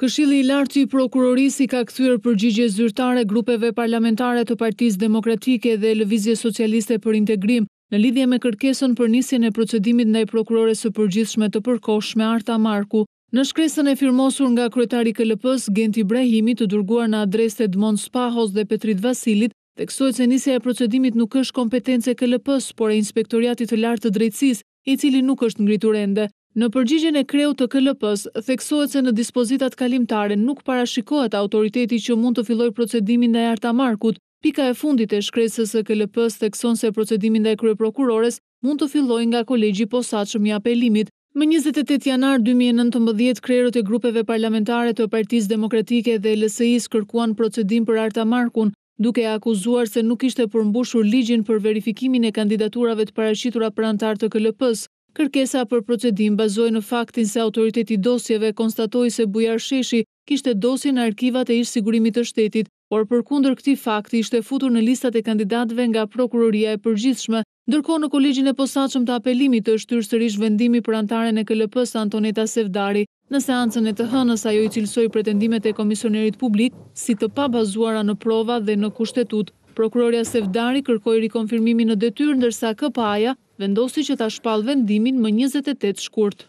Këshilli i Lartë i Prokurorisë i ka kthyer përgjigje zyrtare grupeve parlamentare të Partisë Demokratike dhe Lëvizjes Socialiste për Integrim në lidhje me kërkesën për nisjen e procedimit ndaj Prokurores së Përgjithshme të Përkohshme, Arta Marku, në shkresën e firmosur nga kryetari i KLP-së, Gent Ibrahimi, të dërguar në adresë të Edmond Spahos dhe Petrit Vasilit, theksohet se nisja e procedimit nuk është kompetencë e KLP-së, por e Inspektoriatit të Lartë të Drejtësisë, i cili nuk është ngritur ende. Në përgjigjen e kreut të KLP-së, theksohet se në dispozitat kalimtare nuk parashikohet autoriteti që mund të fillojë procedimin ndaj Arta Markut. Pika e fundit e shkresës së KLP-së thekson se procedimi ndaj kryeprokurores mund të fillojë nga Kolegji i Posaçëm i Apelimit. Më njëzet e tetë janar dy mijë e nëntëmbëdhjetë krerët e grupeve parlamentare të Partisë Demokratike dhe LSI-së kërkuan procedim për Arta Markun, duke e akuzuar se nuk kishte përmbushur ligjin për verifikimin e kandidaturave të paraqitura për anëtarë të KLP-së. Kërkesa për procedim bazohej në faktin se Autoriteti i Dosjeve konstatoi se Bujar Sheshi kishte dosje në arkivat e ish-Sigurimit të Shtetit, por përkundër këtij fakti ishte futur në listat e kandidatëve nga Prokuroria e Përgjithshme, Ndërkohë në Kolegjin e Posaçëm të Apelimit është shtyrë sërish vendimi për anëtaren e KLP-së Antoneta Sevdari. Në seancën e të hënës ajo i cilësoi pretendimet e Komisionerit Publik si të pabazuara në prova dhe në Kushtetutë. Prokurorja Sevdari kërkoi rikonfirmimin në detyrë ndërsa KPA-ja vendosi që ta shpallë vendimin më njëzet e tetë shkurt.